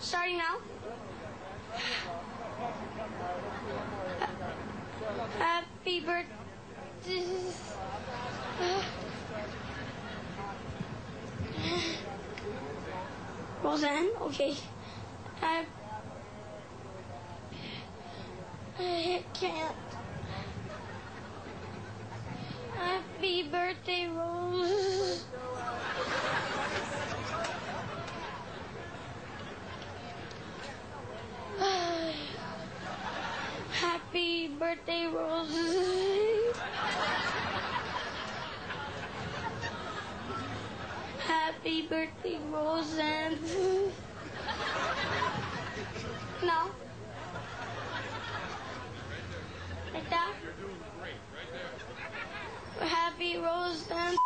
Starting now. Happy birthday. Roseanne, okay. I, I can't. Happy birthday, Rose. Happy birthday, Rose. Happy birthday, Roseanne. No. Like that? Happy Roseanne.